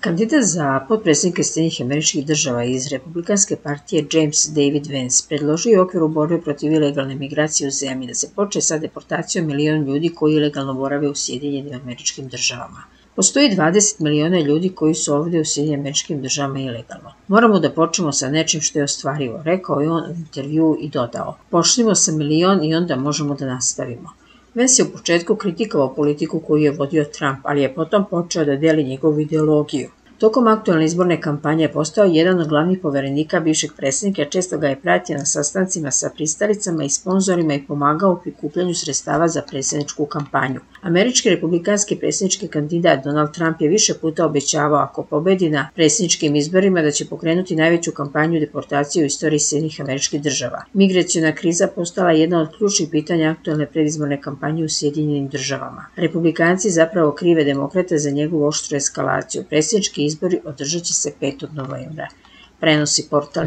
Kandidat za potpredsjednika Sjedinjenih američkih država iz Republikanske partije James David Vance predložio je u okviru borbe protiv ilegalne migracije u zemlji da se počne sa deportacijom milion ljudi koji ilegalno borave u Sjedinjenim američkim državama. Postoji 20 miliona ljudi koji su ovdje u Sjedinjenim američkim državama ilegalno. Moramo da počnemo sa nečim što je ostvarivo, rekao je on u intervju i dodao. Počnimo sa milion i onda možemo da nastavimo. Vance je u početku kritikovao politiku koju je vodio Trump, ali je potom počeo da deli njegovu ideologiju. Tokom aktualne izborne kampanje je postao jedan od glavnih poverenika bivšeg predsjednika, često ga je pratio na sastancima sa pristalicama i sponzorima i pomagao u prikupljanju sredstava za predsjedničku kampanju. Američki republikanski predsjednički kandidat Donald Trump je više puta obećavao ako pobedi na predsjedničkim izborima da će pokrenuti najveću kampanju deportacije u istoriji Sjedinjenih američkih država. Migracijona kriza postala jedna od ključnih pitanja aktualne predizborne kampanje u Sjedinjenim državama. Republikanci zapravo krive demokrate za njegovu oštru eskalaciju. Predsjednički izbori održat će se 5. novembra. Prenosi portal.